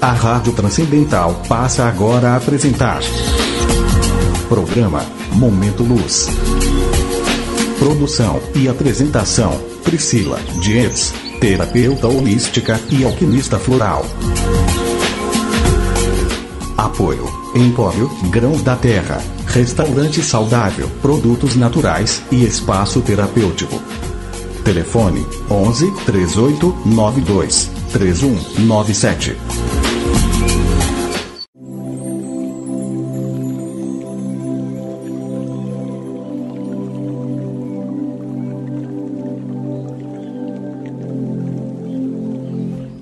A Rádio Transcendental passa agora a apresentar. Programa Momento Luz. Produção e apresentação: Priscila Dias, terapeuta holística e alquimista floral. Apoio: Empório Grãos da Terra, Restaurante Saudável, Produtos Naturais e Espaço Terapêutico. Telefone: 11 38 92 3197.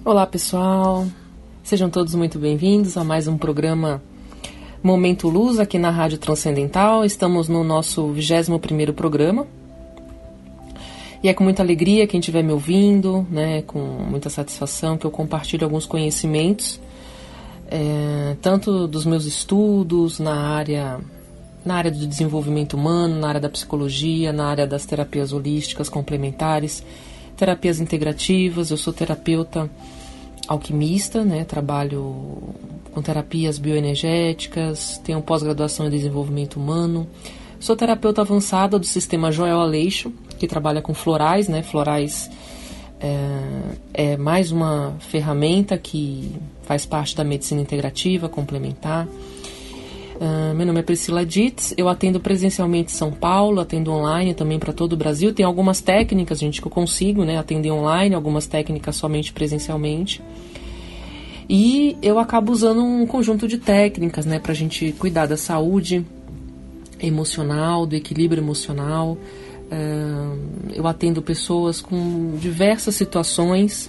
Olá pessoal, sejam todos muito bem-vindos a mais um programa Momento Luz aqui na Rádio Transcendental. Estamos no nosso 21 programa. E é com muita alegria quem estiver me ouvindo, né, com muita satisfação que eu compartilho alguns conhecimentos, é, tanto dos meus estudos na área na área do desenvolvimento humano, na área da psicologia, na área das terapias holísticas complementares, terapias integrativas. Eu sou terapeuta alquimista, né? Trabalho com terapias bioenergéticas, tenho pós-graduação em desenvolvimento humano. Sou terapeuta avançada do sistema Joel Aleixo, que trabalha com florais, né? Florais é, é mais uma ferramenta que faz parte da medicina integrativa, complementar. Uh, meu nome é Priscila Ditz, eu atendo presencialmente em São Paulo, atendo online também para todo o Brasil. Tem algumas técnicas, gente, que eu consigo né, atender online, algumas técnicas somente presencialmente. E eu acabo usando um conjunto de técnicas né, para a gente cuidar da saúde emocional, do equilíbrio emocional. Eu atendo pessoas com diversas situações.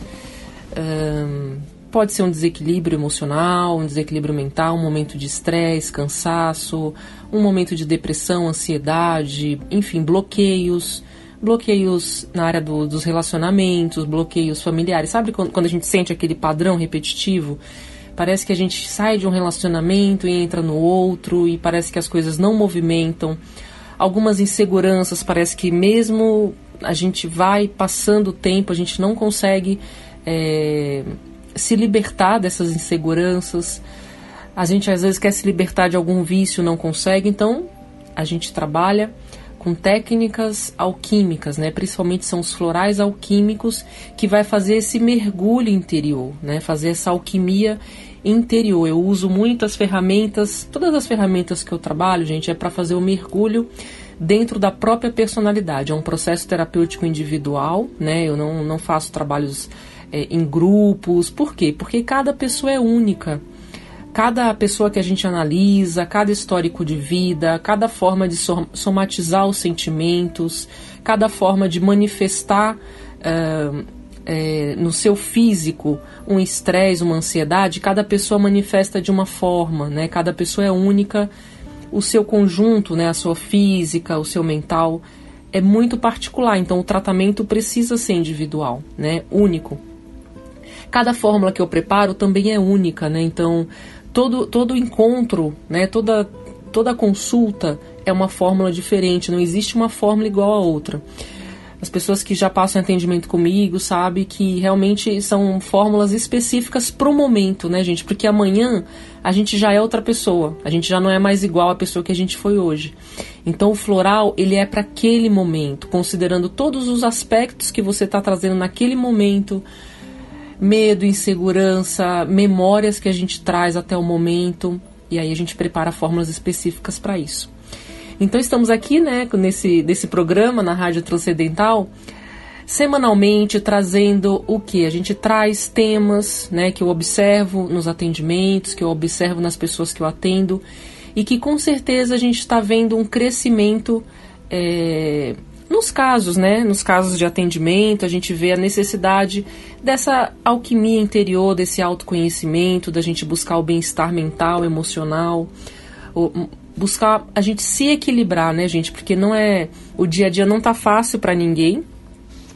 Pode ser um desequilíbrio emocional, um desequilíbrio mental, um momento de estresse, cansaço, um momento de depressão, ansiedade, enfim, bloqueios, bloqueios na área do, dos relacionamentos, bloqueios familiares. Sabe quando a gente sente aquele padrão repetitivo? Parece que a gente sai de um relacionamento e entra no outro e parece que as coisas não movimentam. Algumas inseguranças, parece que mesmo a gente vai passando o tempo, a gente não consegue. É, se libertar dessas inseguranças. A gente às vezes quer se libertar de algum vício, não consegue, então a gente trabalha com técnicas alquímicas, né? Principalmente são os florais alquímicos que vai fazer esse mergulho interior, né? Fazer essa alquimia interior. Eu uso muitas ferramentas, todas as ferramentas que eu trabalho, gente, é para fazer o mergulho dentro da própria personalidade. É um processo terapêutico individual, né? Eu não, não faço trabalhos é, em grupos. Por quê? Porque cada pessoa é única. Cada pessoa que a gente analisa, cada histórico de vida, cada forma de somatizar os sentimentos, cada forma de manifestar uh, é, no seu físico um estresse, uma ansiedade, cada pessoa manifesta de uma forma, né? Cada pessoa é única, o seu conjunto, né? A sua física, o seu mental é muito particular. Então o tratamento precisa ser individual, né? Único. Cada fórmula que eu preparo também é única, né? Então, todo, todo encontro, né? Toda, toda consulta é uma fórmula diferente, não existe uma fórmula igual a outra. As pessoas que já passam atendimento comigo sabem que realmente são fórmulas específicas para o momento, né, gente? Porque amanhã a gente já é outra pessoa, a gente já não é mais igual à pessoa que a gente foi hoje. Então o floral ele é para aquele momento, considerando todos os aspectos que você está trazendo naquele momento, medo, insegurança, memórias que a gente traz até o momento, e aí a gente prepara fórmulas específicas para isso. Então estamos aqui, né, nesse desse programa na Rádio Transcendental, semanalmente trazendo o que a gente traz temas, né, que eu observo nos atendimentos, que eu observo nas pessoas que eu atendo e que com certeza a gente está vendo um crescimento é, nos casos, né, nos casos de atendimento, a gente vê a necessidade dessa alquimia interior, desse autoconhecimento, da gente buscar o bem-estar mental, emocional, buscar a gente se equilibrar, né, gente? Porque não é o dia a dia não tá fácil para ninguém,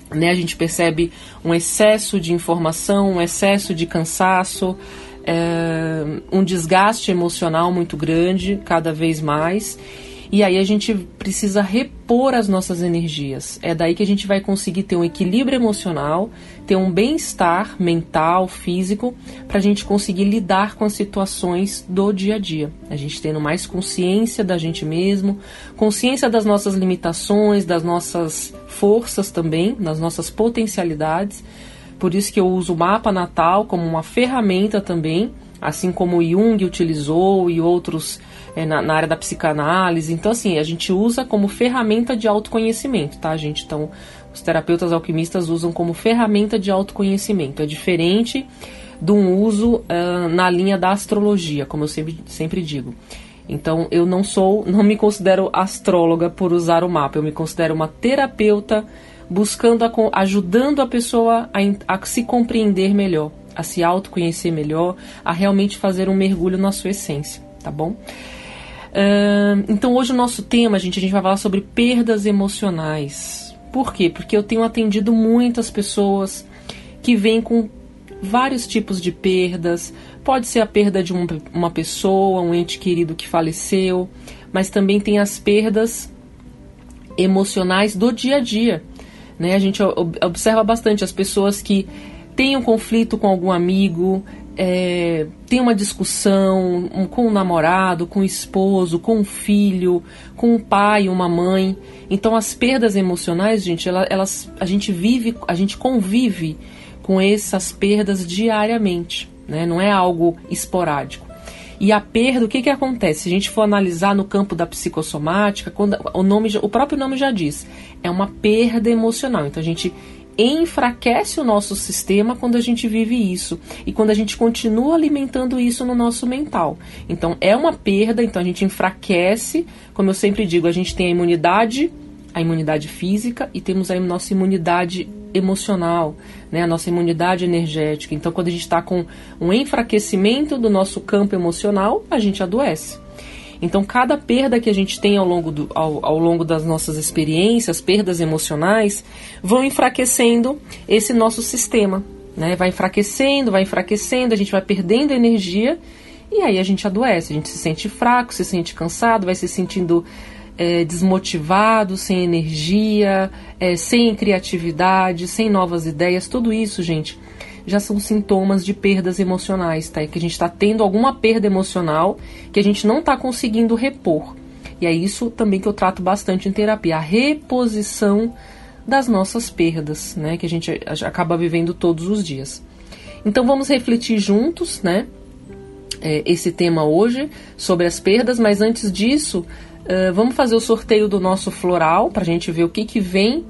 né? A gente percebe um excesso de informação, um excesso de cansaço, é, um desgaste emocional muito grande, cada vez mais. E aí a gente precisa repor as nossas energias. É daí que a gente vai conseguir ter um equilíbrio emocional, ter um bem-estar mental, físico, para a gente conseguir lidar com as situações do dia a dia. A gente tendo mais consciência da gente mesmo, consciência das nossas limitações, das nossas forças também, das nossas potencialidades. Por isso que eu uso o mapa natal como uma ferramenta também, assim como Jung utilizou e outros é, na, na, área da psicanálise. Então, assim, a gente usa como ferramenta de autoconhecimento, tá, gente? Então, os terapeutas alquimistas usam como ferramenta de autoconhecimento. É diferente de um uso uh, na linha da astrologia, como eu sempre, sempre digo. Então, eu não sou, não me considero astróloga por usar o mapa, eu me considero uma terapeuta buscando, a, ajudando a pessoa a, a se compreender melhor, a se autoconhecer melhor, a realmente fazer um mergulho na sua essência, tá bom? Uh, então hoje o nosso tema, gente, a gente vai falar sobre perdas emocionais. Por quê? Porque eu tenho atendido muitas pessoas que vêm com vários tipos de perdas. Pode ser a perda de um, uma pessoa, um ente querido que faleceu, mas também tem as perdas emocionais do dia a dia. Né? A gente observa bastante as pessoas que têm um conflito com algum amigo, é, tem uma discussão um, com o namorado, com o esposo, com o filho, com o pai, uma mãe. Então as perdas emocionais, gente, elas, elas, a gente vive, a gente convive com essas perdas diariamente, né? Não é algo esporádico. E a perda, o que, que acontece? Se a gente for analisar no campo da psicossomática, quando o, nome, o próprio nome já diz, é uma perda emocional. Então a gente enfraquece o nosso sistema quando a gente vive isso e quando a gente continua alimentando isso no nosso mental. Então é uma perda, então a gente enfraquece, como eu sempre digo, a gente tem a imunidade, a imunidade física e temos a nossa imunidade emocional, né, a nossa imunidade energética. Então quando a gente está com um enfraquecimento do nosso campo emocional, a gente adoece. Então, cada perda que a gente tem ao longo, do, ao, ao longo das nossas experiências, perdas emocionais, vão enfraquecendo esse nosso sistema. Né? Vai enfraquecendo, vai enfraquecendo, a gente vai perdendo energia e aí a gente adoece, a gente se sente fraco, se sente cansado, vai se sentindo é, desmotivado, sem energia, é, sem criatividade, sem novas ideias, tudo isso, gente, já são sintomas de perdas emocionais, tá? É que a gente está tendo alguma perda emocional que a gente não está conseguindo repor. E é isso também que eu trato bastante em terapia, a reposição das nossas perdas, né? Que a gente acaba vivendo todos os dias. Então vamos refletir juntos, né? É, esse tema hoje sobre as perdas, mas antes disso, uh, vamos fazer o sorteio do nosso floral para a gente ver o que, que vem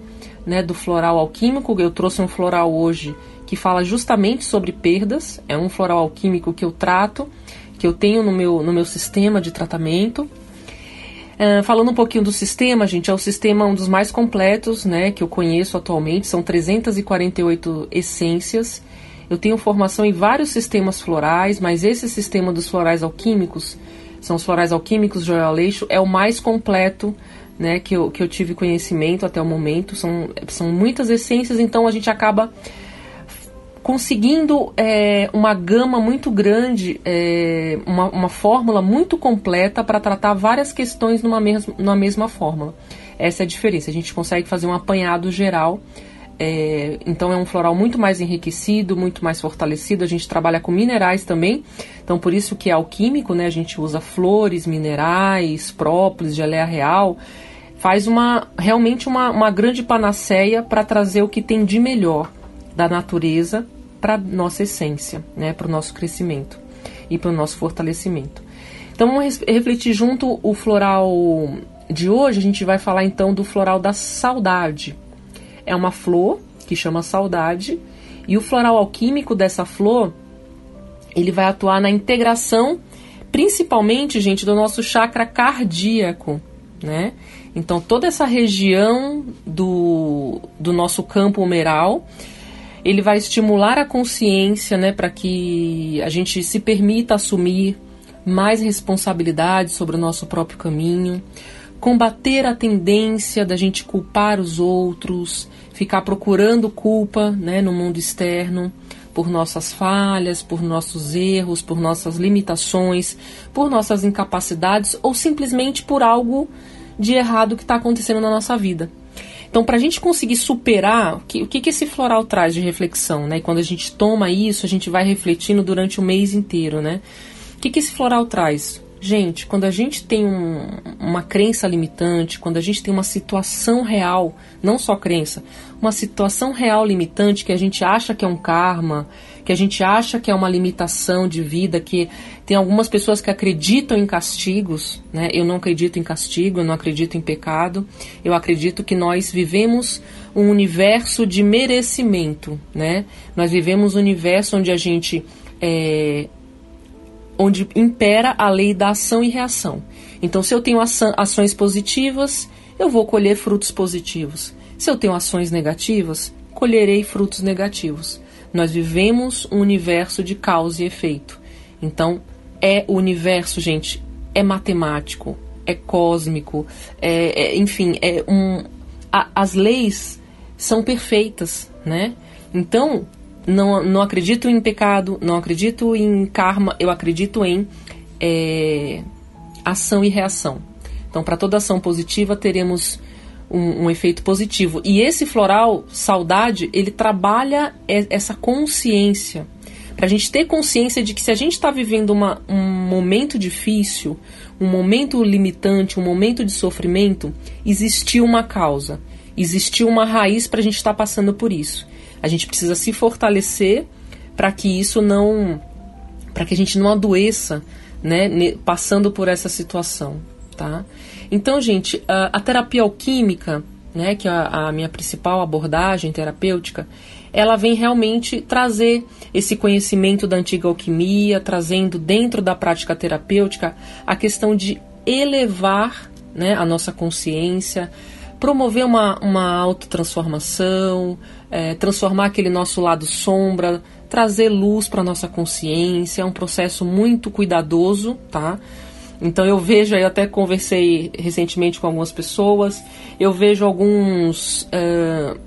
né, do floral alquímico. Eu trouxe um floral hoje que fala justamente sobre perdas. É um floral alquímico que eu trato, que eu tenho no meu, no meu sistema de tratamento. Uh, falando um pouquinho do sistema, gente, é o sistema um dos mais completos, né, que eu conheço atualmente. São 348 essências. Eu tenho formação em vários sistemas florais, mas esse sistema dos florais alquímicos, são os florais alquímicos Joel Aleixo, é o mais completo, né, que eu, que eu tive conhecimento até o momento. São, são muitas essências, então a gente acaba conseguindo é, uma gama muito grande, é, uma, uma fórmula muito completa para tratar várias questões numa, mes numa mesma fórmula. Essa é a diferença. A gente consegue fazer um apanhado geral. É, então é um floral muito mais enriquecido, muito mais fortalecido. A gente trabalha com minerais também, então por isso que é alquímico, né? A gente usa flores, minerais, própolis, geleia real. Faz uma realmente uma, uma grande panaceia para trazer o que tem de melhor da natureza para nossa essência, né, para o nosso crescimento e para o nosso fortalecimento. Então vamos refletir junto o floral de hoje. A gente vai falar então do floral da saudade. É uma flor que chama saudade e o floral alquímico dessa flor ele vai atuar na integração, principalmente, gente, do nosso chakra cardíaco, né? Então toda essa região do, do nosso campo humeral ele vai estimular a consciência, né, para que a gente se permita assumir mais responsabilidade sobre o nosso próprio caminho, combater a tendência da gente culpar os outros, ficar procurando culpa, né, no mundo externo. por nossas falhas, por nossos erros, por nossas limitações, por nossas incapacidades ou simplesmente por algo de errado que está acontecendo na nossa vida. Então, para a gente conseguir superar, o que, o que, que esse floral traz de reflexão, né? E quando a gente toma isso, a gente vai refletindo durante o mês inteiro, né? O que, que esse floral traz? Gente, quando a gente tem um, uma crença limitante, quando a gente tem uma situação real, não só crença, uma situação real limitante que a gente acha que é um karma, que a gente acha que é uma limitação de vida, que tem algumas pessoas que acreditam em castigos, né? Eu não acredito em castigo, eu não acredito em pecado. Eu acredito que nós vivemos um universo de merecimento, né? Nós vivemos um universo onde a gente é, onde impera a lei da ação e reação. Então, se eu tenho ações positivas, eu vou colher frutos positivos. Se eu tenho ações negativas, colherei frutos negativos. Nós vivemos um universo de causa e efeito. Então, é o universo, gente, é matemático, é cósmico, é, é enfim, é um, a, as leis são perfeitas, né? Então, não, não acredito em pecado, não acredito em karma, eu acredito em é, ação e reação. Então, para toda ação positiva, teremos um, um, efeito positivo. E esse floral, saudade, ele trabalha essa consciência. Para a gente ter consciência de que se a gente está vivendo uma, um momento difícil, um momento limitante, um momento de sofrimento, existiu uma causa, existiu uma raiz para a gente estar tá passando por isso. A gente precisa se fortalecer para que isso não. para que a gente não adoeça, né, passando por essa situação, tá? Então, gente, a, a terapia alquímica, né, que é a, a minha principal abordagem terapêutica, ela vem realmente trazer esse conhecimento da antiga alquimia, trazendo dentro da prática terapêutica a questão de elevar né, a nossa consciência, promover uma, uma autotransformação, é, transformar aquele nosso lado sombra, trazer luz para nossa consciência. É um processo muito cuidadoso, tá? Então eu vejo, eu até conversei recentemente com algumas pessoas, eu vejo alguns, uh,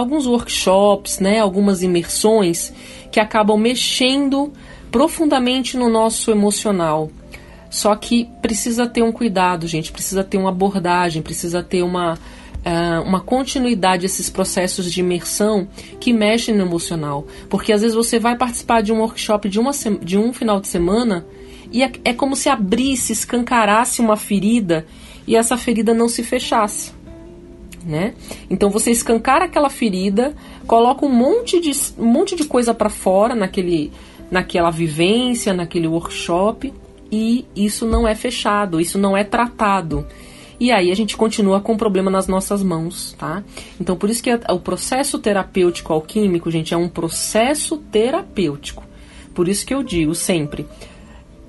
alguns workshops, né, algumas imersões que acabam mexendo profundamente no nosso emocional. Só que precisa ter um cuidado, gente, precisa ter uma abordagem, precisa ter uma, uh, uma continuidade desses processos de imersão que mexem no emocional. Porque às vezes você vai participar de um workshop de, uma, de um final de semana e é, é como se abrisse, escancarasse uma ferida e essa ferida não se fechasse. Né? Então você escancara aquela ferida, coloca um monte de, um monte de coisa para fora naquele, naquela vivência, naquele workshop e isso não é fechado, isso não é tratado. E aí a gente continua com o problema nas nossas mãos, tá? Então por isso que o processo terapêutico alquímico, gente, é um processo terapêutico. Por isso que eu digo sempre,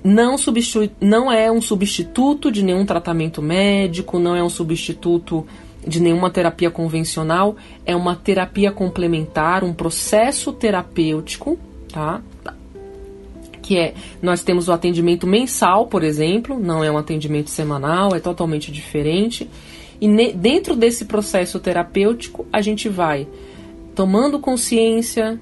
não, substitui, não é um substituto de nenhum tratamento médico, não é um substituto de nenhuma terapia convencional, é uma terapia complementar, um processo terapêutico, tá? que é nós temos o atendimento mensal, por exemplo, não é um atendimento semanal, é totalmente diferente. E ne, dentro desse processo terapêutico, a gente vai tomando consciência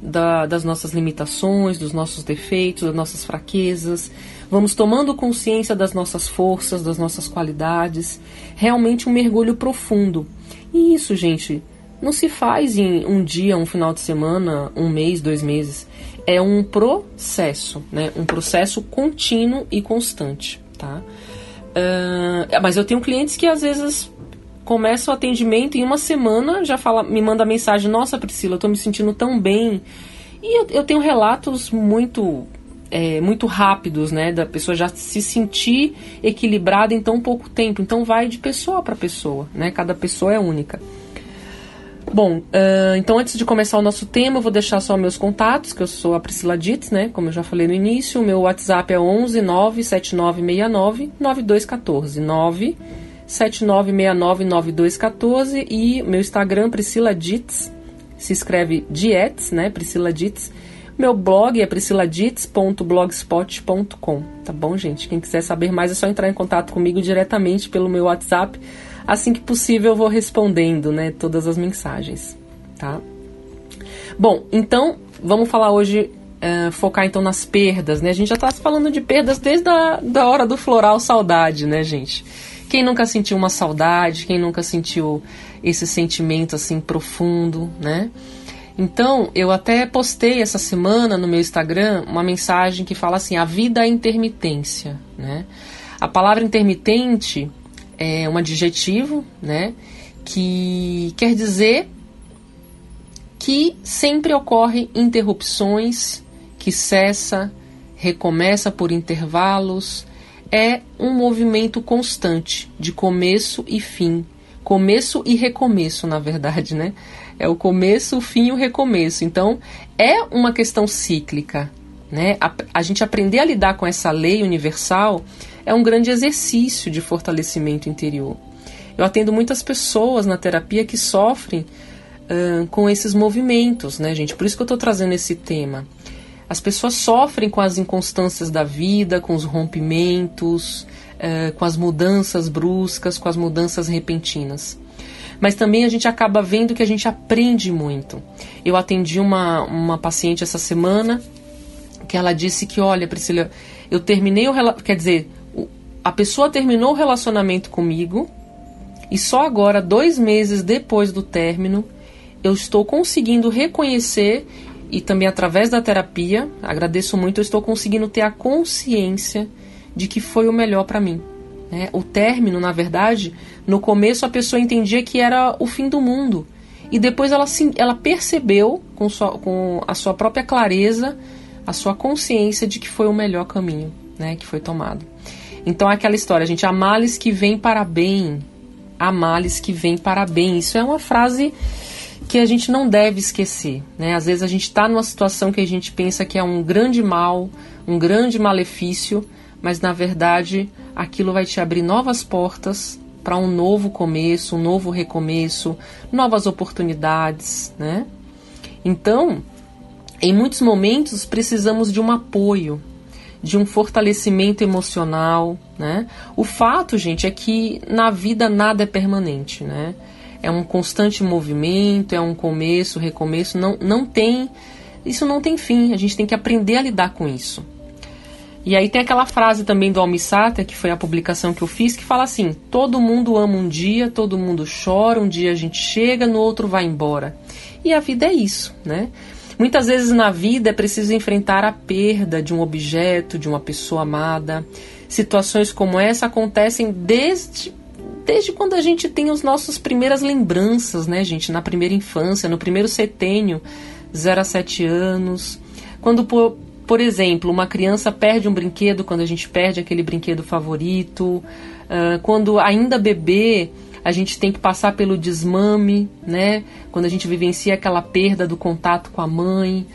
da, das nossas limitações, dos nossos defeitos, das nossas fraquezas, vamos tomando consciência das nossas forças, das nossas qualidades, realmente um mergulho profundo. E isso, gente, não se faz em um dia, um final de semana, um mês, dois meses é um processo, né? Um processo contínuo e constante, tá? Uh, mas eu tenho clientes que às vezes começam o atendimento em uma semana já fala, me manda mensagem, nossa Priscila, eu tô me sentindo tão bem. E eu, eu tenho relatos muito é, muito rápidos, né? Da pessoa já se sentir equilibrada em tão pouco tempo. Então vai de pessoa para pessoa, né? Cada pessoa é única. Bom, uh, então antes de começar o nosso tema, eu vou deixar só meus contatos, que eu sou a Priscila Ditz, né? Como eu já falei no início, meu WhatsApp é 11 97969 9214 9 7969 9214 e meu Instagram Priscila Ditz, se escreve Diets, né? Priscila Ditz. Meu blog é prisciladitz.blogspot.com, tá bom, gente? Quem quiser saber mais é só entrar em contato comigo diretamente pelo meu WhatsApp assim que possível eu vou respondendo, né, todas as mensagens, tá? Bom, então vamos falar hoje, uh, focar então nas perdas, né? A gente já está falando de perdas desde a da hora do floral saudade, né, gente? Quem nunca sentiu uma saudade, quem nunca sentiu esse sentimento assim profundo, né? Então, eu até postei essa semana no meu Instagram uma mensagem que fala assim: a vida é intermitência, né? A palavra intermitente é um adjetivo, né? Que quer dizer que sempre ocorrem interrupções, que cessa, recomeça por intervalos, é um movimento constante de começo e fim. Começo e recomeço, na verdade, né? É o começo, o fim e o recomeço. Então, é uma questão cíclica, né? A, a gente aprender a lidar com essa lei universal é um grande exercício de fortalecimento interior. Eu atendo muitas pessoas na terapia que sofrem com esses movimentos, né, gente? Por isso que eu estou trazendo esse tema. As pessoas sofrem com as inconstâncias da vida, com os rompimentos, com as mudanças bruscas, com as mudanças repentinas. Mas também a gente acaba vendo que a gente aprende muito. Eu atendi uma, uma paciente essa semana que ela disse que, olha, Priscila, eu terminei o quer dizer, a pessoa terminou o relacionamento comigo e só agora, dois meses depois do término, eu estou conseguindo reconhecer e também através da terapia, agradeço muito, eu estou conseguindo ter a consciência de que foi o melhor para mim. Né? O término, na verdade, no começo a pessoa entendia que era o fim do mundo. E depois ela, ela percebeu, com, sua, com a sua própria clareza, a sua consciência de que foi o melhor caminho né, que foi tomado. Então, aquela história, gente, há males que vem para bem, há males que vem para bem. Isso é uma frase que a gente não deve esquecer. Né? Às vezes a gente está numa situação que a gente pensa que é um grande mal, um grande malefício, mas na verdade aquilo vai te abrir novas portas para um novo começo, um novo recomeço, novas oportunidades, né? Então, em muitos momentos precisamos de um apoio, de um fortalecimento emocional, né? O fato, gente, é que na vida nada é permanente, né? é um constante movimento, é um começo, recomeço, não, não tem. Isso não tem fim, a gente tem que aprender a lidar com isso. E aí tem aquela frase também do Almissata, que foi a publicação que eu fiz, que fala assim: todo mundo ama um dia, todo mundo chora, um dia a gente chega, no outro vai embora. E a vida é isso, né? Muitas vezes na vida é preciso enfrentar a perda de um objeto, de uma pessoa amada. Situações como essa acontecem desde desde quando a gente tem as nossas primeiras lembranças, né, gente? Na primeira infância, no primeiro setênio, 0 a 7 anos. Quando, por, exemplo, uma criança perde um brinquedo, quando a gente perde aquele brinquedo favorito. Uh, quando ainda bebê, a gente tem que passar pelo desmame, né? Quando a gente vivencia aquela perda do contato com a mãe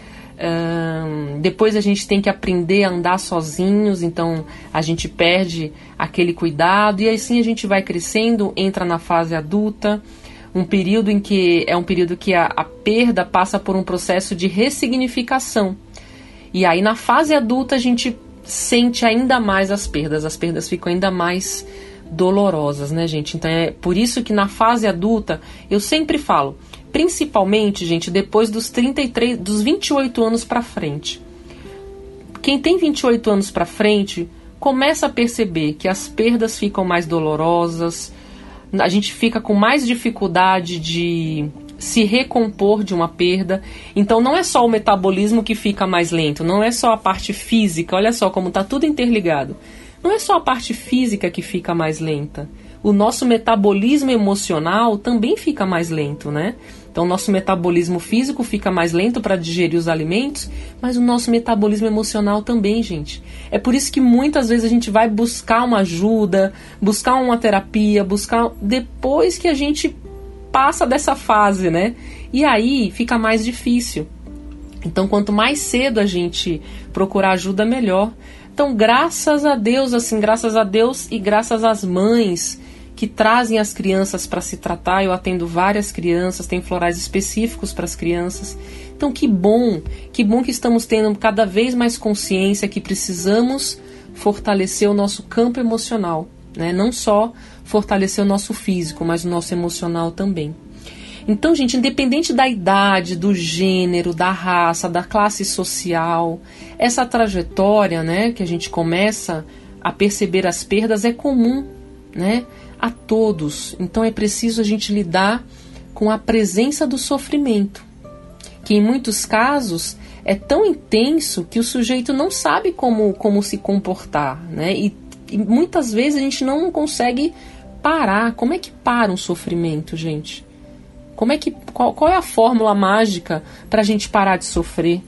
depois a gente tem que aprender a andar sozinhos, então a gente perde aquele cuidado e assim a gente vai crescendo, entra na fase adulta, um período em que é um período que a, a perda passa por um processo de ressignificação. E aí na fase adulta a gente sente ainda mais as perdas, as perdas ficam ainda mais dolorosas, né, gente? Então é por isso que na fase adulta eu sempre falo, principalmente, gente, depois dos 33, dos 28 anos para frente. Quem tem 28 anos para frente começa a perceber que as perdas ficam mais dolorosas, a gente fica com mais dificuldade de se recompor de uma perda. Então não é só o metabolismo que fica mais lento, não é só a parte física, olha só como está tudo interligado. Não é só a parte física que fica mais lenta. O nosso metabolismo emocional também fica mais lento, né? Então, nosso metabolismo físico fica mais lento para digerir os alimentos, mas o nosso metabolismo emocional também, gente. É por isso que muitas vezes a gente vai buscar uma ajuda, buscar uma terapia, buscar depois que a gente passa dessa fase, né? E aí fica mais difícil. Então, quanto mais cedo a gente procurar ajuda, melhor. Então, graças a Deus, assim, graças a Deus e graças às mães que trazem as crianças para se tratar. Eu atendo várias crianças, tem florais específicos para as crianças. Então, que bom, que bom que estamos tendo cada vez mais consciência que precisamos fortalecer o nosso campo emocional, né? Não só fortalecer o nosso físico, mas o nosso emocional também. Então, gente, independente da idade, do gênero, da raça, da classe social, essa trajetória, né, que a gente começa a perceber as perdas é comum, né, a todos. Então é preciso a gente lidar com a presença do sofrimento, que em muitos casos é tão intenso que o sujeito não sabe como, como se comportar, né? E, e muitas vezes a gente não consegue parar. Como é que para um sofrimento, gente? Como é que qual, qual é a fórmula mágica para a gente parar de sofrer?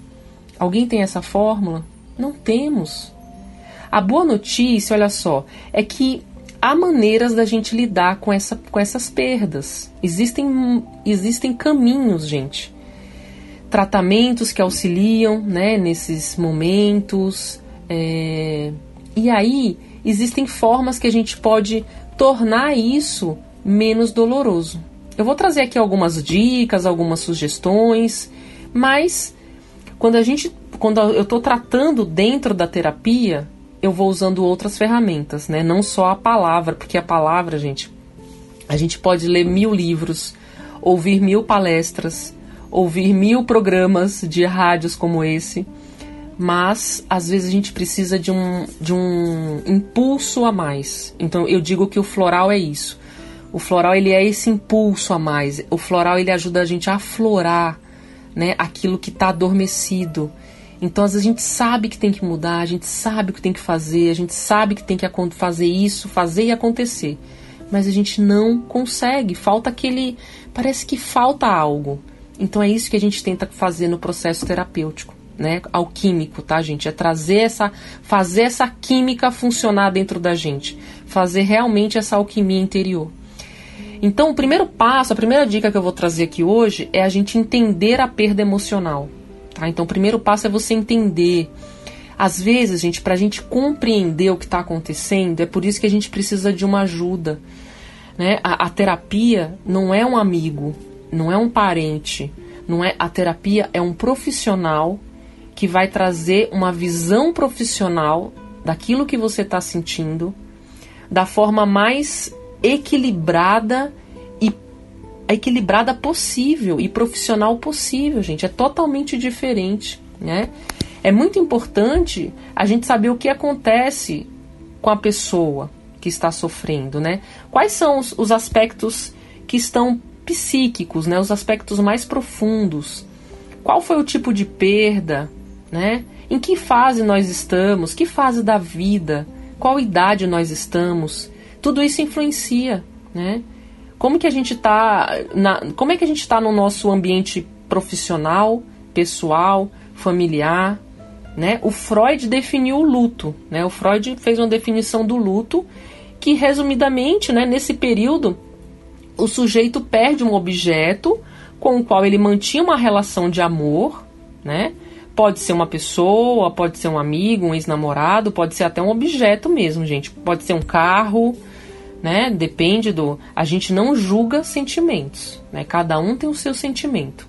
Alguém tem essa fórmula? Não temos. A boa notícia, olha só, é que há maneiras da gente lidar com, essa, com essas perdas. Existem, existem caminhos, gente. Tratamentos que auxiliam né, nesses momentos. É... E aí, existem formas que a gente pode tornar isso menos doloroso. Eu vou trazer aqui algumas dicas, algumas sugestões, mas quando a gente, quando eu estou tratando dentro da terapia, eu vou usando outras ferramentas, né? Não só a palavra, porque a palavra, gente, a gente pode ler mil livros, ouvir mil palestras, ouvir mil programas de rádios como esse, mas às vezes a gente precisa de um, de um impulso a mais. Então eu digo que o floral é isso. O floral ele é esse impulso a mais. O floral ele ajuda a gente a aflorar, né, aquilo que está adormecido. Então às vezes a gente sabe que tem que mudar, a gente sabe o que tem que fazer, a gente sabe que tem que fazer isso, fazer e acontecer. Mas a gente não consegue, falta aquele, parece que falta algo. Então é isso que a gente tenta fazer no processo terapêutico, né? Alquímico, tá, gente? É trazer essa, fazer essa química funcionar dentro da gente, fazer realmente essa alquimia interior. Então, o primeiro passo, a primeira dica que eu vou trazer aqui hoje é a gente entender a perda emocional. Tá? Então, o primeiro passo é você entender. Às vezes, gente, para a gente compreender o que está acontecendo, é por isso que a gente precisa de uma ajuda. Né? A, a, terapia não é um amigo, não é um parente, não é a terapia é um profissional que vai trazer uma visão profissional daquilo que você está sentindo da forma mais equilibrada e equilibrada possível e profissional possível, gente. É totalmente diferente, né? É muito importante a gente saber o que acontece com a pessoa que está sofrendo, né? Quais são os, os aspectos que estão psíquicos, né? Os aspectos mais profundos. Qual foi o tipo de perda, né? Em que fase nós estamos? Que fase da vida? Qual idade nós estamos? tudo isso influencia, né? Como que a gente está, como é que a gente está no nosso ambiente profissional, pessoal, familiar, né? O Freud definiu o luto, né? O Freud fez uma definição do luto que, resumidamente, né, nesse período, o sujeito perde um objeto com o qual ele mantinha uma relação de amor, né? Pode ser uma pessoa, pode ser um amigo, um ex-namorado, pode ser até um objeto mesmo, gente. Pode ser um carro, né? Depende do. A gente não julga sentimentos, né? Cada um tem o seu sentimento.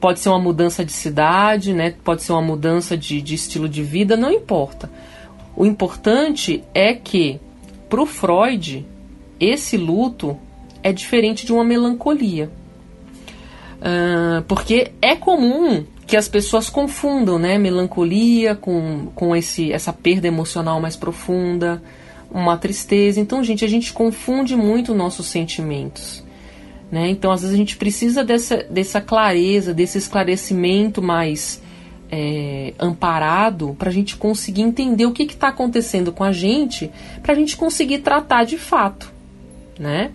Pode ser uma mudança de cidade, né? Pode ser uma mudança de, de estilo de vida, não importa. O importante é que, para o Freud, esse luto é diferente de uma melancolia. Uh, porque é comum que as pessoas confundam né, melancolia com, com esse, essa perda emocional mais profunda uma tristeza. Então, gente, a gente confunde muito nossos sentimentos. Né? Então, às vezes, a gente precisa dessa, dessa clareza, desse esclarecimento mais é, amparado para a gente conseguir entender o que está acontecendo com a gente, para a gente conseguir tratar de fato. Né?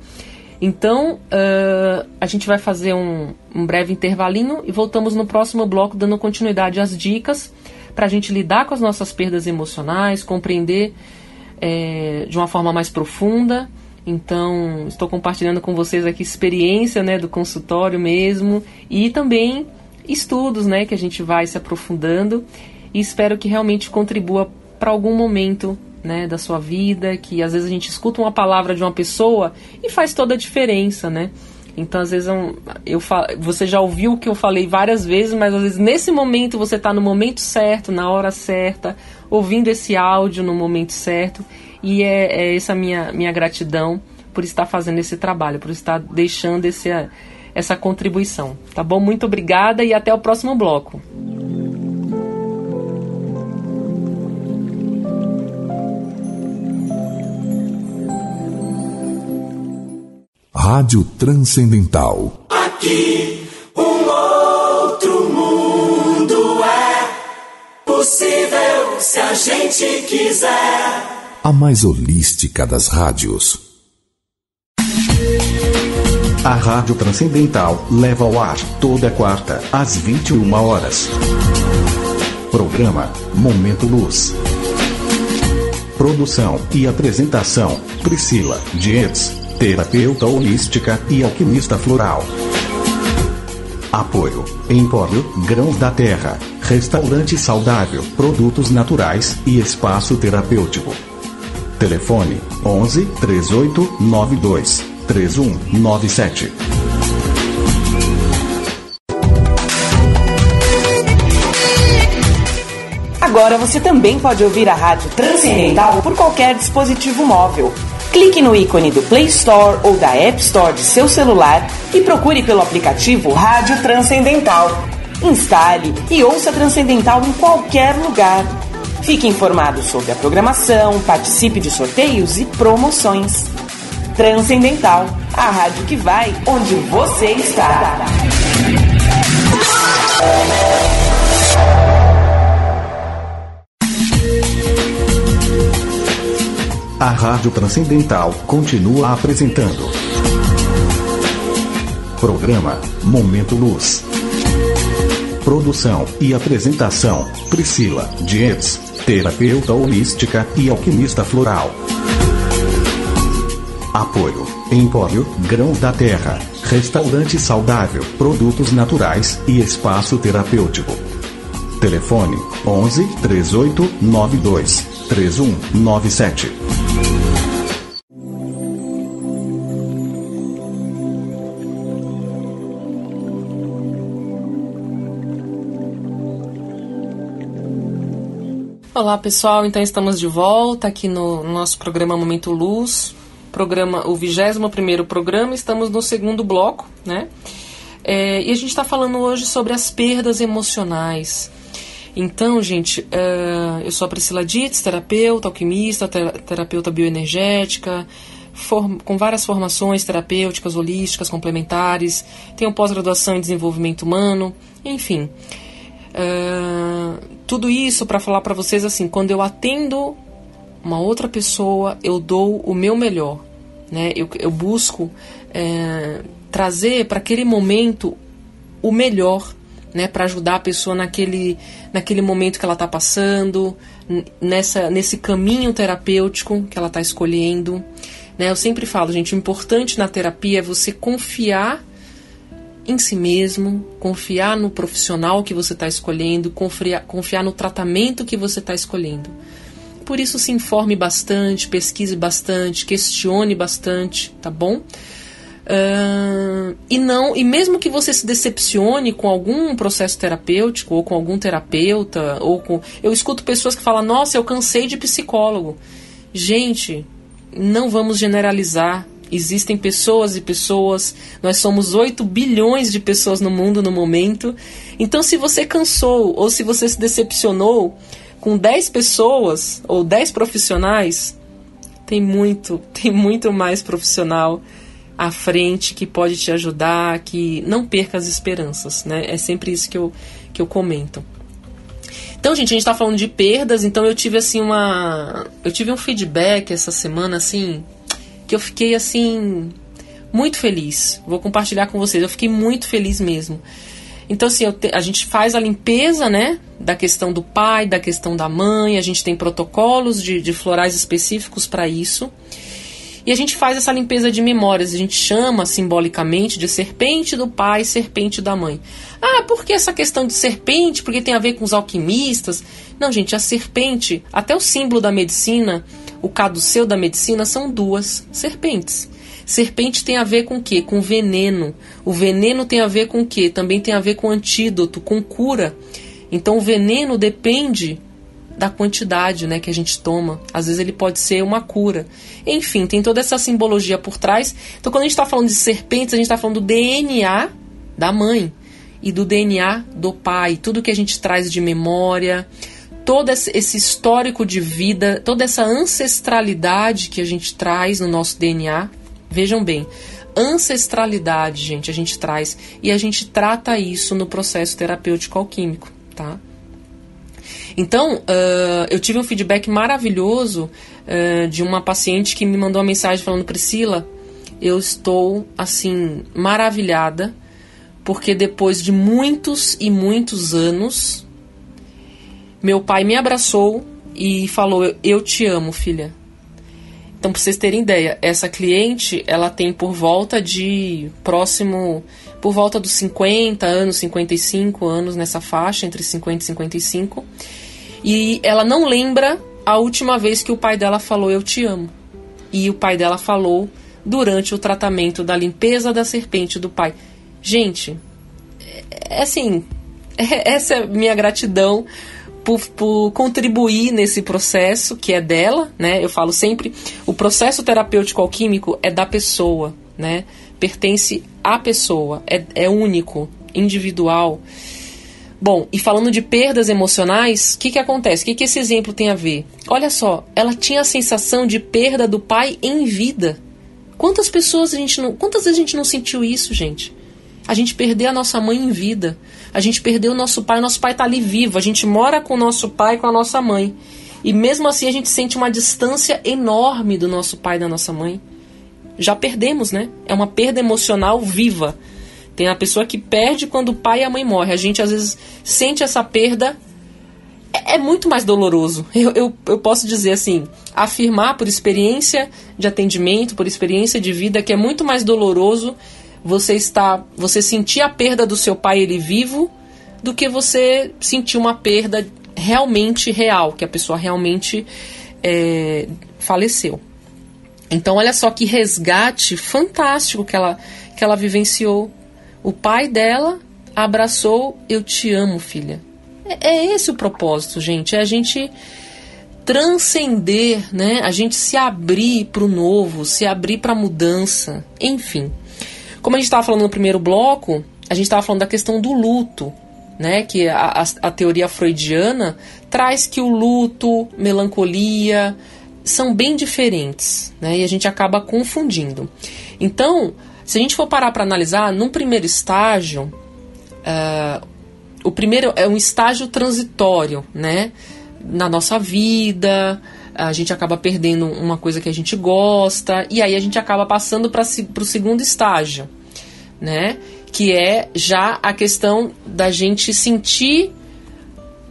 Então, uh, a gente vai fazer um, um breve intervalinho e voltamos no próximo bloco dando continuidade às dicas para a gente lidar com as nossas perdas emocionais, compreender é, de uma forma mais profunda. Então, estou compartilhando com vocês aqui experiência né, do consultório mesmo e também estudos né, que a gente vai se aprofundando e espero que realmente contribua para algum momento né, da sua vida, que às vezes a gente escuta uma palavra de uma pessoa e faz toda a diferença, né? Então, às vezes, eu, eu você já ouviu o que eu falei várias vezes, mas às vezes nesse momento você está no momento certo, na hora certa, ouvindo esse áudio no momento certo. E é, é essa minha, minha gratidão por estar fazendo esse trabalho, por estar deixando esse, essa contribuição. Tá bom? Muito obrigada e até o próximo bloco. Rádio Transcendental. Aqui um outro mundo é possível se a gente quiser. A mais holística das rádios. A Rádio Transcendental leva ao ar toda quarta, às 21 horas. Programa Momento Luz. Produção e apresentação: Priscila Dietz terapeuta holística e alquimista floral. Apoio: Empório Grãos da Terra, Restaurante Saudável, Produtos Naturais e Espaço Terapêutico. Telefone: 11 38 92 3197. Agora você também pode ouvir a Rádio Transcendental por qualquer dispositivo móvel Clique no ícone do Play Store ou da App Store de seu celular e procure pelo aplicativo Rádio Transcendental. Instale e ouça Transcendental em qualquer lugar. Fique informado sobre a programação, participe de sorteios e promoções. Transcendental, a rádio que vai onde você está. A Rádio Transcendental continua apresentando. Programa Momento Luz. Produção e apresentação: Priscila Dietz, terapeuta holística e alquimista floral. Apoio: Empório Grão da Terra, Restaurante Saudável, Produtos Naturais e Espaço Terapêutico. Telefone: 11 3892 3197. Olá pessoal, então estamos de volta aqui no nosso programa Momento Luz, programa o 21 primeiro programa, estamos no segundo bloco, né? É, e a gente está falando hoje sobre as perdas emocionais. Então, gente, uh, eu sou a Priscila Dietz, terapeuta, alquimista, terapeuta bioenergética, com várias formações terapêuticas, holísticas, complementares, tenho pós-graduação em desenvolvimento humano, enfim. Uh, tudo isso para falar para vocês assim, quando eu atendo uma outra pessoa, eu dou o meu melhor, né? Eu, eu busco é, trazer para aquele momento o melhor, né? Para ajudar a pessoa naquele, naquele momento que ela está passando, nessa, nesse caminho terapêutico que ela está escolhendo. Né? Eu sempre falo, gente, o importante na terapia é você confiar em si mesmo, confiar no profissional que você está escolhendo, confiar, confiar no tratamento que você está escolhendo. Por isso, se informe bastante, pesquise bastante, questione bastante, tá bom? Uh, e não e mesmo que você se decepcione com algum processo terapêutico ou com algum terapeuta ou com eu escuto pessoas que falam nossa eu cansei de psicólogo gente não vamos generalizar Existem pessoas e pessoas, nós somos 8 bilhões de pessoas no mundo no momento. Então, se você cansou ou se você se decepcionou com 10 pessoas ou 10 profissionais, tem muito, tem muito mais profissional à frente que pode te ajudar, que não perca as esperanças, né? É sempre isso que eu, que eu comento. Então, gente, a gente tá falando de perdas, então eu tive assim uma. Eu tive um feedback essa semana, assim, que eu fiquei assim muito feliz. Vou compartilhar com vocês. Eu fiquei muito feliz mesmo. Então, assim, te, a gente faz a limpeza, né? Da questão do pai, da questão da mãe. A gente tem protocolos de, de florais específicos para isso. E a gente faz essa limpeza de memórias. A gente chama simbolicamente de serpente do pai, serpente da mãe. Ah, por que essa questão de serpente? Porque tem a ver com os alquimistas? Não, gente, a serpente, até o símbolo da medicina o caduceu da medicina são duas serpentes. Serpente tem a ver com o quê? Com veneno. O veneno tem a ver com o quê? Também tem a ver com antídoto, com cura. Então o veneno depende da quantidade né, que a gente toma. Às vezes ele pode ser uma cura. Enfim, tem toda essa simbologia por trás. Então, quando a gente está falando de serpentes, a gente está falando do DNA da mãe e do DNA do pai. Tudo que a gente traz de memória, todo esse histórico de vida, toda essa ancestralidade que a gente traz no nosso DNA. Vejam bem, ancestralidade, gente, a gente traz e a gente trata isso no processo terapêutico alquímico, tá? Então, uh, eu tive um feedback maravilhoso uh, de uma paciente que me mandou uma mensagem falando: Priscila, eu estou assim maravilhada, porque depois de muitos e muitos anos, meu pai me abraçou e falou: Eu te amo, filha. Então, para vocês terem ideia, essa cliente ela tem por volta de próximo, por volta dos 50 anos, 55 anos nessa faixa, entre 50 e 55. E ela não lembra a última vez que o pai dela falou eu te amo. E o pai dela falou durante o tratamento da limpeza da serpente do pai. Gente, é, é assim, essa é minha gratidão por, por, contribuir nesse processo que é dela, né? Eu falo sempre, o processo terapêutico alquímico é da pessoa, né? Pertence à pessoa, é, é único, individual. Bom, e falando de perdas emocionais, o que, que acontece? O que, que esse exemplo tem a ver? Olha só, ela tinha a sensação de perda do pai em vida. Quantas pessoas a gente não. Quantas vezes a gente não sentiu isso, gente? A gente perdeu a nossa mãe em vida. A gente perdeu o nosso pai, nosso pai está ali vivo. A gente mora com o nosso pai e com a nossa mãe. E mesmo assim a gente sente uma distância enorme do nosso pai e da nossa mãe. Já perdemos, né? É uma perda emocional viva. Tem a pessoa que perde quando o pai e a mãe morrem. A gente às vezes sente essa perda. É, é muito mais doloroso. Eu, eu, eu posso dizer assim, afirmar por experiência de atendimento, por experiência de vida, que é muito mais doloroso você estar, você sentir a perda do seu pai ele vivo, do que você sentir uma perda realmente real, que a pessoa realmente é, faleceu. Então, olha só que resgate fantástico que ela, que ela vivenciou. O pai dela abraçou: Eu te amo, filha. É, é esse o propósito, gente. É a gente transcender, né? A gente se abrir para o novo, se abrir para a mudança. Enfim. Como a gente estava falando no primeiro bloco, a gente estava falando da questão do luto, né? Que a, a, a teoria freudiana traz que o luto, melancolia, são bem diferentes, né? E a gente acaba confundindo. Então, se a gente for parar para analisar, num primeiro estágio, uh, o primeiro é um estágio transitório, né? Na nossa vida, a gente acaba perdendo uma coisa que a gente gosta, e aí a gente acaba passando para o segundo estágio, né? Que é já a questão da gente sentir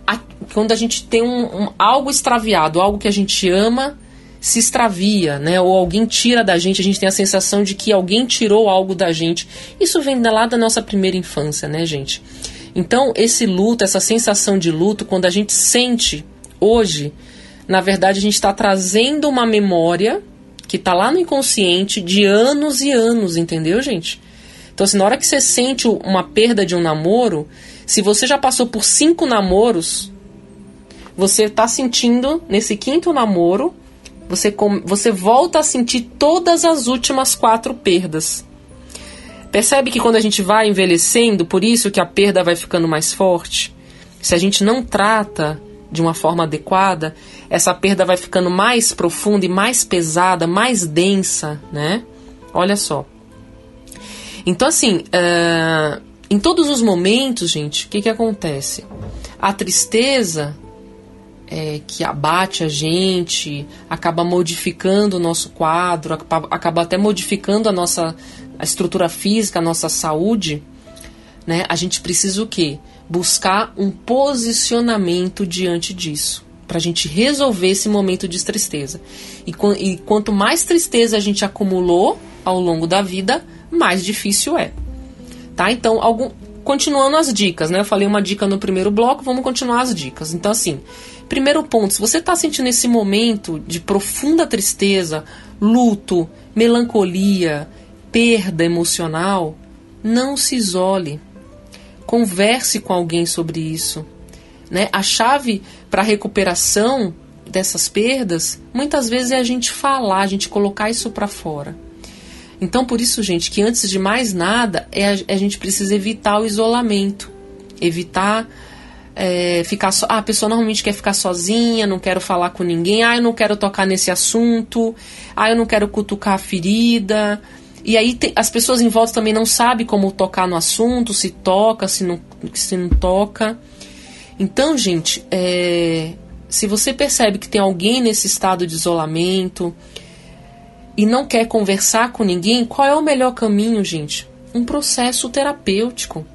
a, quando a gente tem um, um, algo extraviado, algo que a gente ama se extravia, né? Ou alguém tira da gente, a gente tem a sensação de que alguém tirou algo da gente. Isso vem lá da nossa primeira infância, né, gente? Então, esse luto, essa sensação de luto, quando a gente sente hoje, na verdade, a gente está trazendo uma memória que está lá no inconsciente de anos e anos, entendeu, gente? Então, assim, na hora que você sente uma perda de um namoro, se você já passou por cinco namoros, você está sentindo nesse quinto namoro você, você volta a sentir todas as últimas quatro perdas. Percebe que quando a gente vai envelhecendo, por isso que a perda vai ficando mais forte? Se a gente não trata de uma forma adequada, essa perda vai ficando mais profunda e mais pesada, mais densa, né? Olha só. Então, assim, uh, em todos os momentos, gente, o que, que acontece? A tristeza é, que abate a gente, acaba modificando o nosso quadro, acaba, até modificando a nossa a estrutura física, a nossa saúde, né? A gente precisa o quê? Buscar um posicionamento diante disso, para a gente resolver esse momento de tristeza. E, e quanto mais tristeza a gente acumulou ao longo da vida, mais difícil é. Tá? Então, algum, continuando as dicas, né? Eu falei uma dica no primeiro bloco, vamos continuar as dicas. Então, assim, Primeiro ponto, se você está sentindo esse momento de profunda tristeza, luto, melancolia, perda emocional, não se isole. Converse com alguém sobre isso. Né? A chave para a recuperação dessas perdas, muitas vezes é a gente falar, a gente colocar isso para fora. Então, por isso, gente, que antes de mais nada, é a, a gente precisa evitar o isolamento, evitar é, ficar so... ah, a pessoa normalmente quer ficar sozinha, não quero falar com ninguém, ah, eu não quero tocar nesse assunto, ah, eu não quero cutucar a ferida. E aí tem, as pessoas em volta também não sabem como tocar no assunto, se toca, se não, se não toca. Então, gente, é, se você percebe que tem alguém nesse estado de isolamento e não quer conversar com ninguém, qual é o melhor caminho, gente? Um processo terapêutico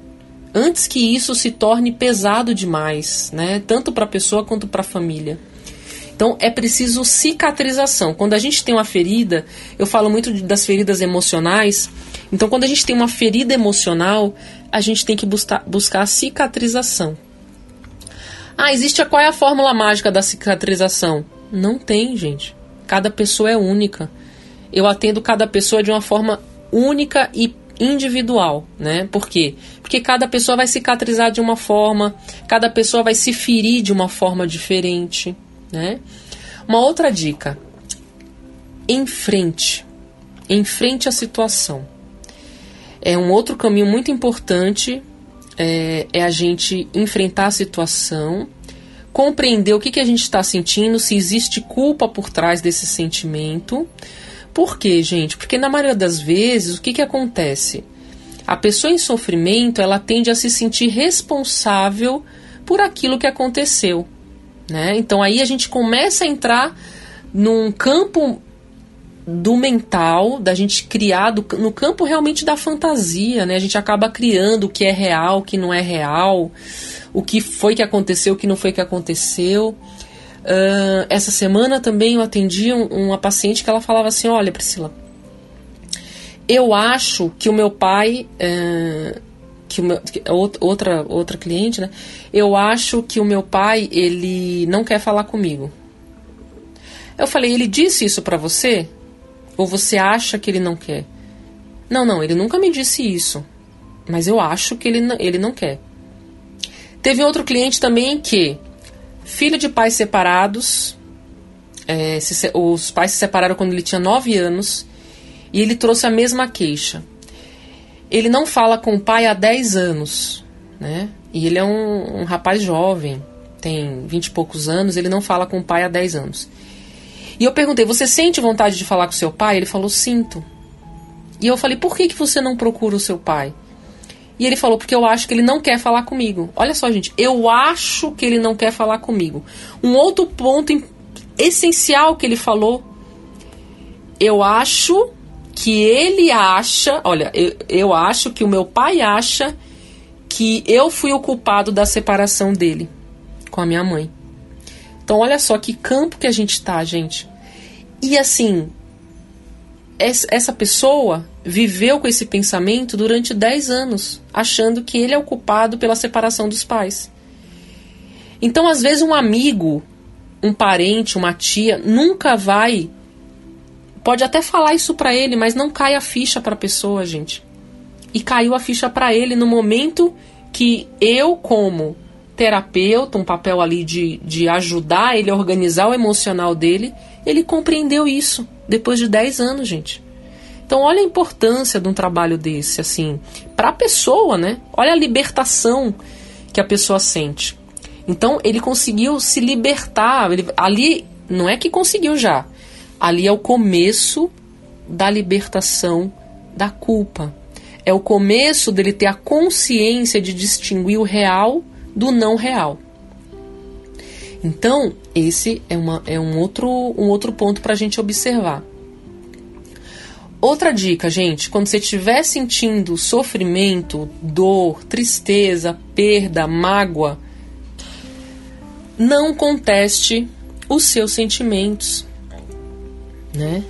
antes que isso se torne pesado demais, né? Tanto para a pessoa quanto para a família. Então é preciso cicatrização. Quando a gente tem uma ferida, eu falo muito das feridas emocionais. Então quando a gente tem uma ferida emocional, a gente tem que buscar, buscar a cicatrização. Ah, existe a qual é a fórmula mágica da cicatrização? Não tem, gente. Cada pessoa é única. Eu atendo cada pessoa de uma forma única e individual, né? Por quê? Porque cada pessoa vai cicatrizar de uma forma, cada pessoa vai se ferir de uma forma diferente, né? Uma outra dica: enfrente, enfrente a situação. É um outro caminho muito importante é, é a gente enfrentar a situação, compreender o que, que a gente está sentindo, se existe culpa por trás desse sentimento por quê, gente? Porque na maioria das vezes, o que, que acontece? A pessoa em sofrimento, ela tende a se sentir responsável por aquilo que aconteceu, né? Então aí a gente começa a entrar num campo do mental, da gente criar, do, no campo realmente da fantasia, né? A gente acaba criando o que é real, o que não é real, o que foi que aconteceu, o que não foi que aconteceu. Essa semana também eu atendi um, uma paciente que ela falava assim: Olha, Priscila, eu acho que o meu pai. Uh, que, meu, que outra outra cliente, né? Eu acho que o meu pai ele não quer falar comigo. Eu falei, ele disse isso para você? Ou você acha que ele não quer? Não, não, ele nunca me disse isso. Mas eu acho que ele, ele não quer. Teve outro cliente também que Filho de pais separados. É, se, os pais se separaram quando ele tinha 9 anos. E ele trouxe a mesma queixa. Ele não fala com o pai há 10 anos. Né? E ele é um, um rapaz jovem, tem 20 e poucos anos. Ele não fala com o pai há 10 anos. E eu perguntei: Você sente vontade de falar com seu pai? Ele falou: Sinto. E eu falei: Por que, que você não procura o seu pai? E ele falou, porque eu acho que ele não quer falar comigo. Olha só, gente, eu acho que ele não quer falar comigo. Um outro ponto essencial que ele falou, eu acho que ele acha, olha, eu, eu acho que o meu pai acha que eu fui o culpado da separação dele com a minha mãe. Então, olha só que campo que a gente tá, gente. E assim, essa pessoa viveu com esse pensamento durante 10 anos, achando que ele é o culpado pela separação dos pais. Então, às vezes, um amigo, um parente, uma tia, nunca vai. Pode até falar isso para ele, mas não cai a ficha para a pessoa, gente. E caiu a ficha para ele no momento que eu, como terapeuta, um papel ali de, de ajudar ele a organizar o emocional dele, ele compreendeu isso depois de 10 anos, gente. Então, olha a importância de um trabalho desse, assim, para a pessoa, né? Olha a libertação que a pessoa sente. Então, ele conseguiu se libertar. Ele, ali, não é que conseguiu já. Ali é o começo da libertação da culpa. É o começo dele ter a consciência de distinguir o real do não real. Então, esse é, uma, é um, outro, um outro ponto para a gente observar. Outra dica, gente, quando você estiver sentindo sofrimento, dor, tristeza, perda, mágoa, não conteste os seus sentimentos, né?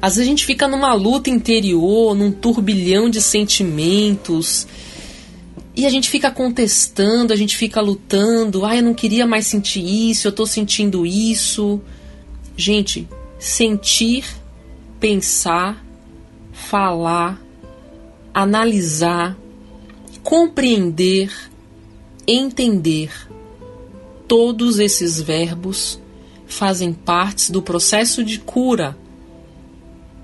Às vezes a gente fica numa luta interior, num turbilhão de sentimentos, e a gente fica contestando, a gente fica lutando. Ah, eu não queria mais sentir isso, eu tô sentindo isso. Gente, sentir, pensar, falar, analisar, compreender, entender. todos esses verbos fazem parte do processo de cura,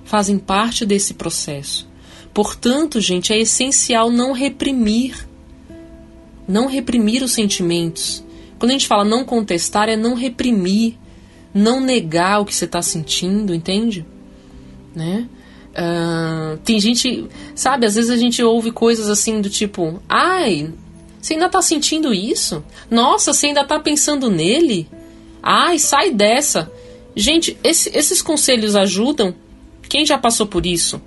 fazem parte desse processo. Portanto, gente, é essencial não reprimir, não reprimir os sentimentos. Quando a gente fala não contestar, é não reprimir, não negar o que você está sentindo, entende? Né? Uh, tem gente, sabe, às vezes a gente ouve coisas assim do tipo, ai, você ainda tá sentindo isso? Nossa, você ainda tá pensando nele? Ai, sai dessa. Gente, esse, esses conselhos ajudam? Quem já passou por isso?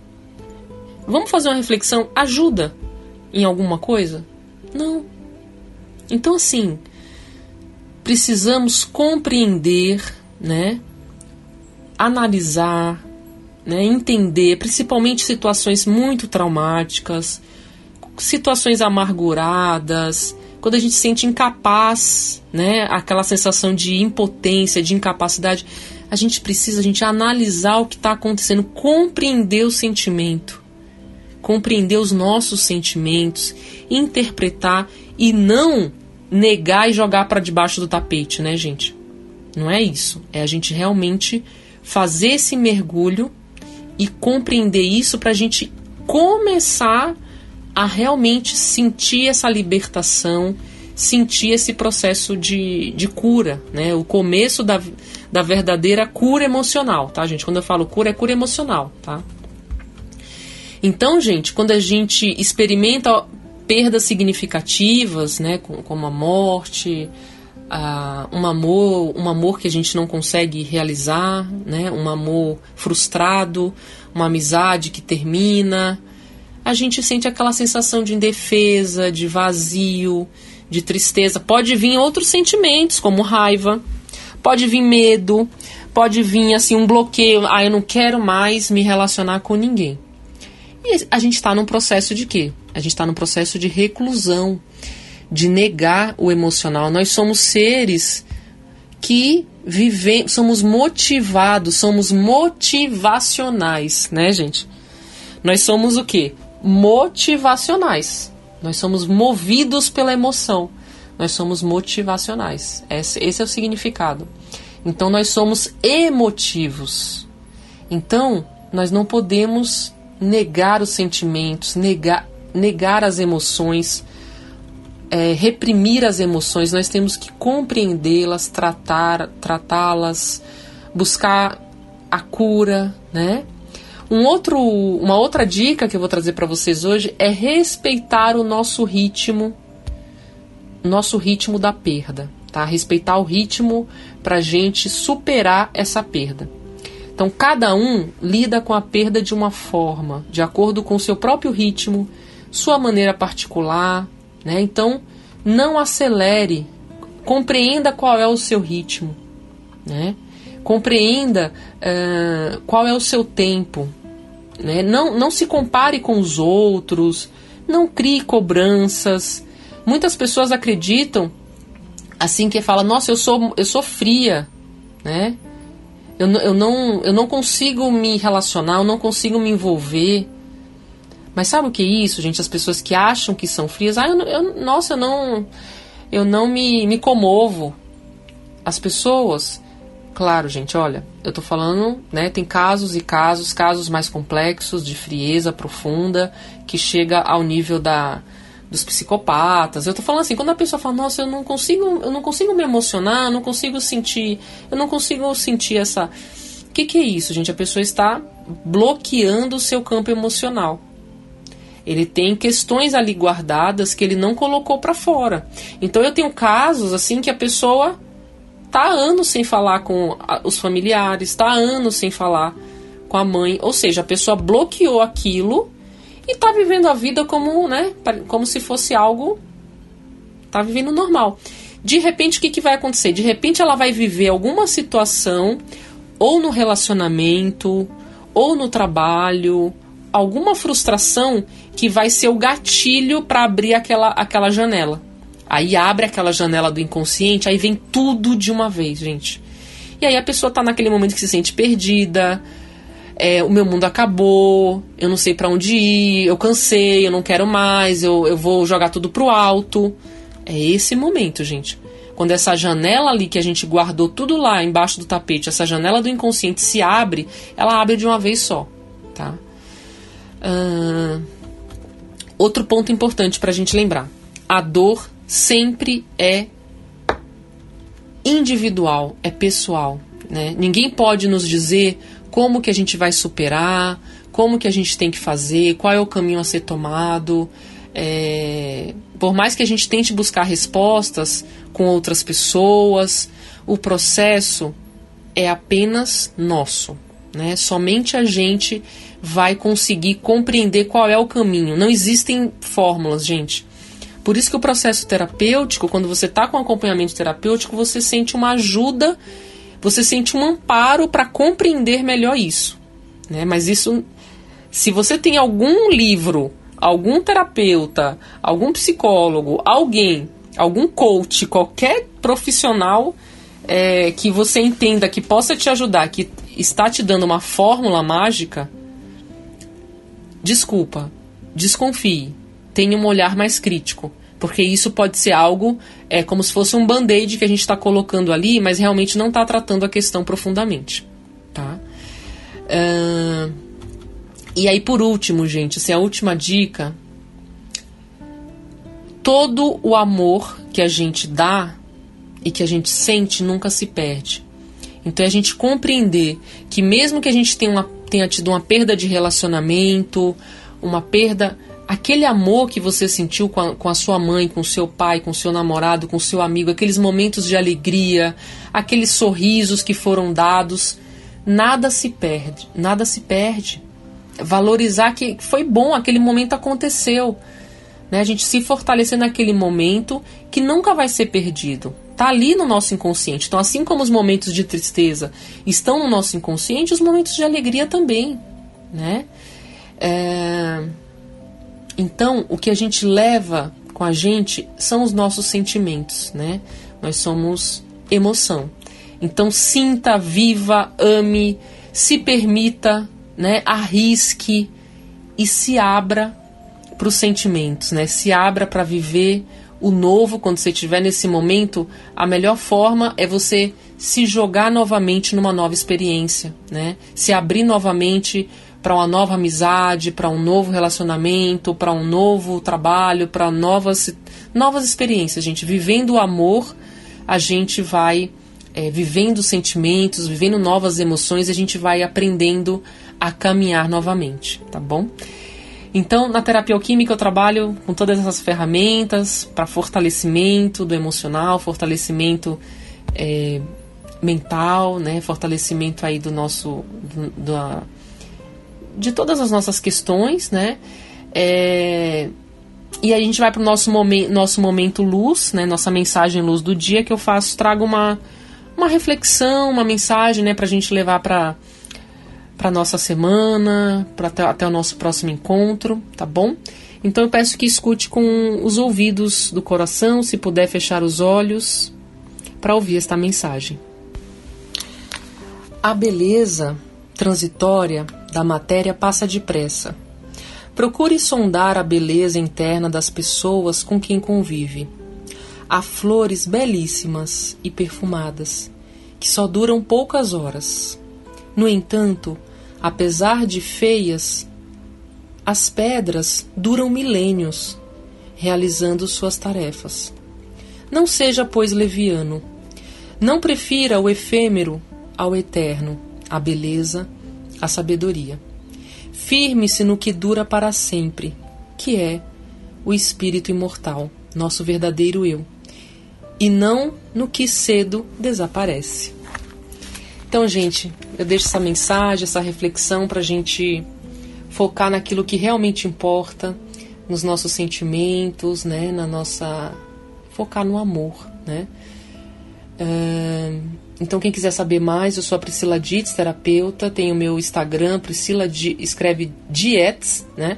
Vamos fazer uma reflexão? Ajuda em alguma coisa? Não. Então, assim, precisamos compreender, né? Analisar, né? entender, principalmente situações muito traumáticas, situações amarguradas, quando a gente se sente incapaz, né, aquela sensação de impotência, de incapacidade, a gente precisa a gente analisar o que está acontecendo, compreender o sentimento, compreender os nossos sentimentos, interpretar e não negar e jogar para debaixo do tapete, né, gente? Não é isso. É a gente realmente fazer esse mergulho e compreender isso para a gente começar a realmente sentir essa libertação, sentir esse processo de, de cura, né? O começo da, da verdadeira cura emocional, tá, gente? Quando eu falo cura, é cura emocional, tá? Então, gente, quando a gente experimenta perdas significativas, né, como a morte, um amor, um amor que a gente não consegue realizar, né, um amor frustrado, uma amizade que termina, a gente sente aquela sensação de indefesa, de vazio, de tristeza. Pode vir outros sentimentos, como raiva, pode vir medo, pode vir assim um bloqueio. Ah, eu não quero mais me relacionar com ninguém. E a gente está num processo de quê? A gente está num processo de reclusão, de negar o emocional. Nós somos seres que vivem, somos motivados, somos motivacionais, né, gente? Nós somos o quê? motivacionais. Nós somos movidos pela emoção. Nós somos motivacionais. Esse, esse é o significado. Então nós somos emotivos. Então nós não podemos negar os sentimentos, negar, negar as emoções, é, reprimir as emoções. Nós temos que compreendê-las, tratar, tratá-las, buscar a cura, né? Um outro, uma outra dica que eu vou trazer para vocês hoje é respeitar o nosso ritmo, nosso ritmo da perda, tá? Respeitar o ritmo para gente superar essa perda. Então, cada um lida com a perda de uma forma, de acordo com o seu próprio ritmo, sua maneira particular, né? Então, não acelere, compreenda qual é o seu ritmo, né? Compreenda uh, qual é o seu tempo, né? Não, não se compare com os outros, não crie cobranças. Muitas pessoas acreditam assim que fala, nossa, eu sou, eu sou fria, né? Eu, eu, não, eu não consigo me relacionar, eu não consigo me envolver. Mas sabe o que é isso, gente? As pessoas que acham que são frias, ah, eu, eu, nossa, eu não, eu não me, me comovo. As pessoas Claro, gente, olha, eu tô falando, né, tem casos e casos, casos mais complexos, de frieza profunda, que chega ao nível da dos psicopatas. Eu tô falando assim, quando a pessoa fala, nossa, eu não consigo, eu não consigo me emocionar, eu não consigo sentir, eu não consigo sentir essa. O que, que é isso, gente? A pessoa está bloqueando o seu campo emocional. Ele tem questões ali guardadas que ele não colocou para fora. Então eu tenho casos assim que a pessoa tá anos sem falar com os familiares, tá anos sem falar com a mãe, ou seja, a pessoa bloqueou aquilo e tá vivendo a vida como, né, como se fosse algo tá vivendo normal. De repente, o que, que vai acontecer? De repente, ela vai viver alguma situação, ou no relacionamento, ou no trabalho, alguma frustração que vai ser o gatilho para abrir aquela, aquela janela. Aí abre aquela janela do inconsciente, aí vem tudo de uma vez, gente. E aí a pessoa tá naquele momento que se sente perdida, é, o meu mundo acabou, eu não sei para onde ir, eu cansei, eu não quero mais, eu, eu vou jogar tudo pro alto. É esse momento, gente. Quando essa janela ali que a gente guardou tudo lá embaixo do tapete, essa janela do inconsciente se abre, ela abre de uma vez só, tá? Uh, outro ponto importante para a gente lembrar: a dor sempre é individual, é pessoal. Né? Ninguém pode nos dizer como que a gente vai superar, como que a gente tem que fazer, qual é o caminho a ser tomado. É, por mais que a gente tente buscar respostas com outras pessoas, o processo é apenas nosso. Né? Somente a gente vai conseguir compreender qual é o caminho. Não existem fórmulas, gente. Por isso que o processo terapêutico, quando você está com acompanhamento terapêutico, você sente uma ajuda, você sente um amparo para compreender melhor isso. Né? Mas isso, se você tem algum livro, algum terapeuta, algum psicólogo, alguém, algum coach, qualquer profissional é, que você entenda que possa te ajudar, que está te dando uma fórmula mágica, Desculpa, desconfie, tenha um olhar mais crítico, porque isso pode ser algo é como se fosse um band-aid que a gente está colocando ali, mas realmente não está tratando a questão profundamente, tá? Uh, e aí por último, gente, assim, a última dica, todo o amor que a gente dá e que a gente sente nunca se perde. Então é a gente compreender que mesmo que a gente tenha uma tenha tido uma perda de relacionamento, uma perda. Aquele amor que você sentiu com a, com a sua mãe, com seu pai, com seu namorado, com seu amigo, aqueles momentos de alegria, aqueles sorrisos que foram dados, nada se perde, nada se perde. Valorizar que foi bom, aquele momento aconteceu. Né? A gente se fortalecer naquele momento que nunca vai ser perdido. Está ali no nosso inconsciente. Então, assim como os momentos de tristeza estão no nosso inconsciente, os momentos de alegria também, né? É... Então, o que a gente leva com a gente são os nossos sentimentos, né? Nós somos emoção. Então, sinta, viva, ame, se permita, né? Arrisque e se abra para os sentimentos, né? Se abra para viver o novo, quando você estiver nesse momento, a melhor forma é você se jogar novamente numa nova experiência, né? Se abrir novamente para uma nova amizade, para um novo relacionamento, para um novo trabalho, para novas novas experiências, gente. Vivendo o amor, a gente vai é, vivendo sentimentos, vivendo novas emoções, a gente vai aprendendo a caminhar novamente, tá bom? Então, na terapia alquímica, eu trabalho com todas essas ferramentas para fortalecimento do emocional, fortalecimento é, mental, né? Fortalecimento aí do nosso. Do, do, de todas as nossas questões, né? É, e a gente vai para o nosso, momen nosso momento luz, né? Nossa mensagem luz do dia que eu faço, trago uma, uma reflexão, uma mensagem, né? Para a gente levar para para nossa semana, para até, até o nosso próximo encontro, tá bom? Então eu peço que escute com os ouvidos do coração, se puder fechar os olhos, para ouvir esta mensagem. A beleza transitória da matéria passa depressa. Procure sondar a beleza interna das pessoas com quem convive. Há flores belíssimas e perfumadas, que só duram poucas horas. No entanto, apesar de feias, as pedras duram milênios, realizando suas tarefas. Não seja, pois, leviano. Não prefira o efêmero ao eterno, a beleza, a sabedoria. Firme-se no que dura para sempre, que é o espírito imortal, nosso verdadeiro eu, e não no que cedo desaparece. Então, gente, eu deixo essa mensagem, essa reflexão para a gente focar naquilo que realmente importa, nos nossos sentimentos, né, na nossa focar no amor, né? Então, quem quiser saber mais, eu sou a Priscila Dietz, terapeuta. Tem o meu Instagram, Priscila Di, escreve Diets, né?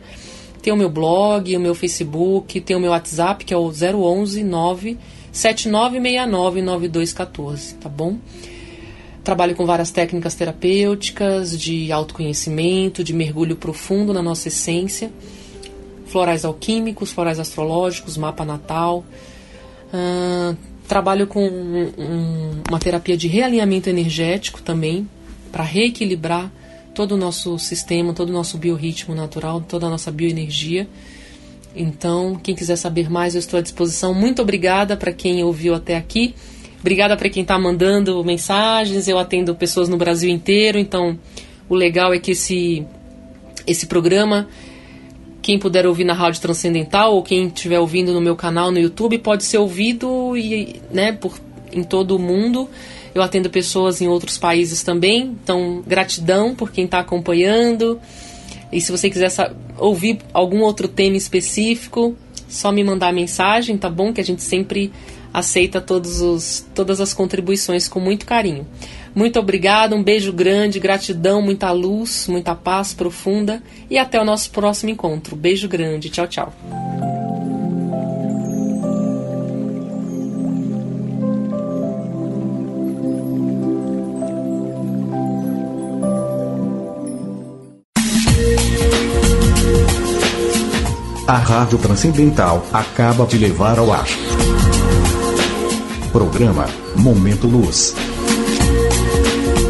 Tem o meu blog, o meu Facebook, tem o meu WhatsApp, que é o 011 9 7969 9214, tá bom? Trabalho com várias técnicas terapêuticas, de autoconhecimento, de mergulho profundo na nossa essência. Florais alquímicos, florais astrológicos, mapa natal. Uh, Trabalho com um, um, uma terapia de realinhamento energético também, para reequilibrar todo o nosso sistema, todo o nosso biorritmo natural, toda a nossa bioenergia. Então, quem quiser saber mais, eu estou à disposição. Muito obrigada para quem ouviu até aqui. Obrigada para quem está mandando mensagens. Eu atendo pessoas no Brasil inteiro, então o legal é que esse, esse programa, quem puder ouvir na Rádio Transcendental ou quem estiver ouvindo no meu canal no YouTube, pode ser ouvido e, né, por, em todo o mundo. Eu atendo pessoas em outros países também, então gratidão por quem está acompanhando. E se você quiser ouvir algum outro tema específico, só me mandar mensagem, tá bom? Que a gente sempre aceita todos os, todas as contribuições com muito carinho. Muito obrigada, um beijo grande, gratidão, muita luz, muita paz profunda e até o nosso próximo encontro. Beijo grande, tchau, tchau. A Rádio Transcendental acaba de levar ao ar. Programa Momento Luz.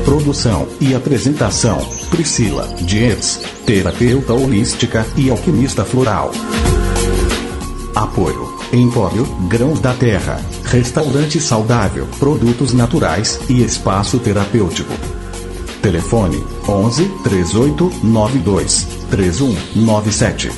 Produção e apresentação: Priscila Dias, terapeuta holística e alquimista floral. Apoio: Empório Grãos da Terra, Restaurante Saudável, Produtos Naturais e Espaço Terapêutico. Telefone: 11 3892 3197.